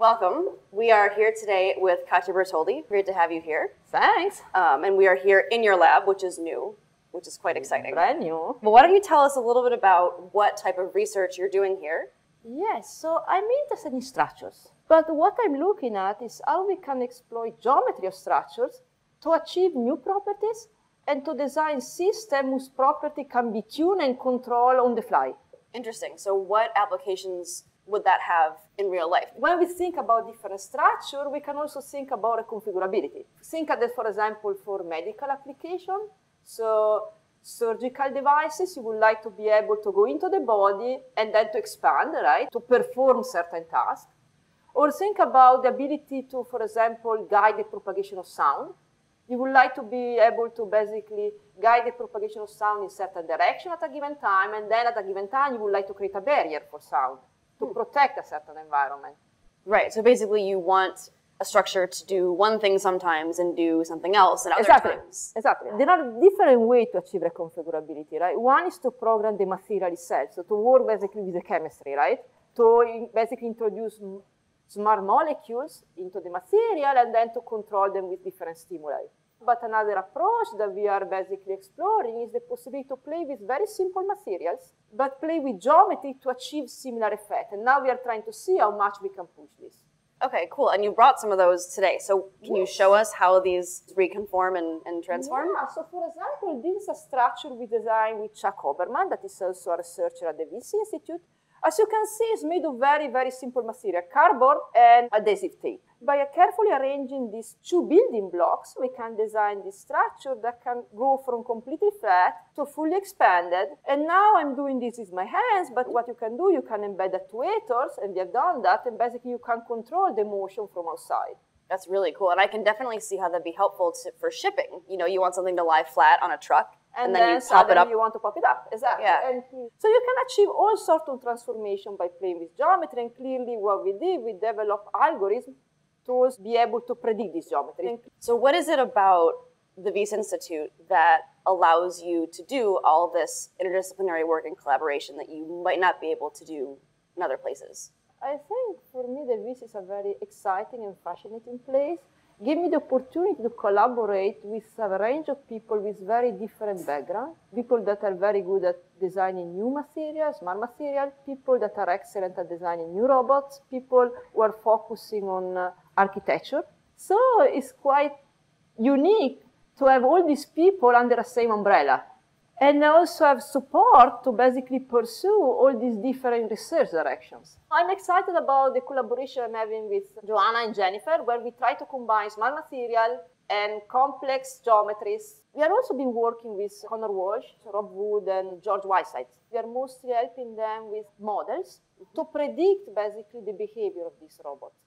Welcome. We are here today with Katia Bertoldi. Great to have you here. Thanks. Um, and we are here in your lab, which is new, which is quite exciting. Brand new. Well, why don't you tell us a little bit about what type of research you're doing here? Yes, so I'm interested in structures. But what I'm looking at is how we can exploit geometry of structures to achieve new properties and to design systems whose property can be tuned and controlled on the fly. Interesting. So, what applications would that have in real life? When we think about different structure, we can also think about a configurability. Think of that, for example, for medical application. So surgical devices, you would like to be able to go into the body and then to expand, right, to perform certain tasks. Or think about the ability to, for example, guide the propagation of sound. You would like to be able to basically guide the propagation of sound in certain direction at a given time, and then at a given time, you would like to create a barrier for sound to protect a certain environment. Right. So basically, you want a structure to do one thing sometimes and do something else at other exactly. times. Exactly. There are different ways to achieve reconfigurability, right? One is to program the material itself, so to work basically with the chemistry, right? To basically introduce smart molecules into the material and then to control them with different stimuli. But another approach that we are basically exploring is the possibility to play with very simple materials, but play with geometry to achieve similar effect. And now we are trying to see how much we can push this. Okay, cool. And you brought some of those today. So can yes. you show us how these reconform and, and transform? Yeah, so for example, this is a structure we designed with Chuck Hoberman, that is also a researcher at the Wyss Institute. As you can see, it's made of very, very simple material, cardboard and adhesive tape. By carefully arranging these two building blocks, we can design this structure that can go from completely flat to fully expanded. And now I'm doing this with my hands, but what you can do, you can embed actuators, and we have done that, and basically you can control the motion from outside. That's really cool. And I can definitely see how that'd be helpful to, for shipping. You know, you want something to lie flat on a truck, and, and then, then, you pop it up. You want to pop it up, exactly. Yeah. And so you can achieve all sorts of transformation by playing with geometry. And clearly, what we did, we developed algorithms to be able to predict this geometry. So, what is it about the Wyss Institute that allows you to do all this interdisciplinary work and collaboration that you might not be able to do in other places? I think for me, the Wyss is a very exciting and fascinating place give me the opportunity to collaborate with a range of people with very different backgrounds, people that are very good at designing new materials, smart materials, people that are excellent at designing new robots, people who are focusing on uh, architecture. So it's quite unique to have all these people under the same umbrella and also have support to basically pursue all these different research directions. I'm excited about the collaboration I'm having with Joanna and Jennifer, where we try to combine smart material and complex geometries. We have also been working with Connor Walsh, Rob Wood, and George Whiteside. We are mostly helping them with models to predict basically the behavior of these robots.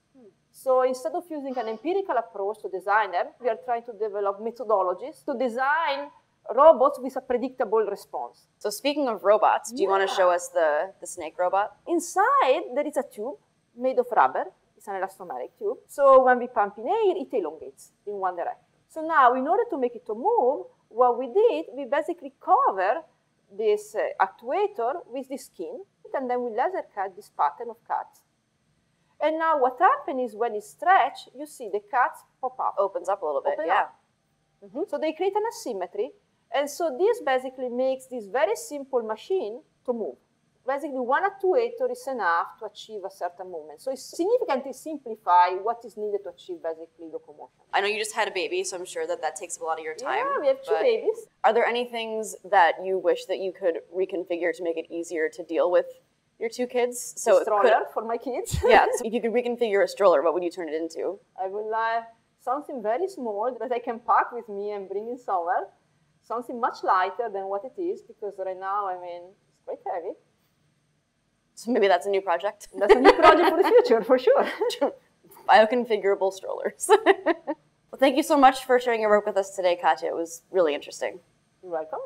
So instead of using an empirical approach to design them, we are trying to develop methodologies to design robots with a predictable response. So speaking of robots, do you yeah. want to show us the, the snake robot? Inside, there is a tube made of rubber. It's an elastomeric tube. So when we pump in air, it elongates in one direction. So now, in order to make it to move, what we did, we basically cover this uh, actuator with the skin, and then we laser cut this pattern of cuts. And now what happens is when you stretch, you see the cuts pop up. Opens up a little bit, Open yeah. Mm -hmm. So they create an asymmetry and so this basically makes this very simple machine to move. Basically, one actuator is enough to achieve a certain movement. So it significantly simplify what is needed to achieve basically locomotion. I know you just had a baby, so I'm sure that that takes a lot of your time. Yeah, we have two babies. Are there any things that you wish that you could reconfigure to make it easier to deal with your two kids? So a stroller could, for my kids. yeah, so if you could reconfigure a stroller, what would you turn it into? I would like something very small that I can pack with me and bring in somewhere something much lighter than what it is because right now, I mean, it's quite heavy. So maybe that's a new project. That's a new project for the future, for sure. Bioconfigurable strollers. well, thank you so much for sharing your work with us today, Katia. It was really interesting. You're welcome.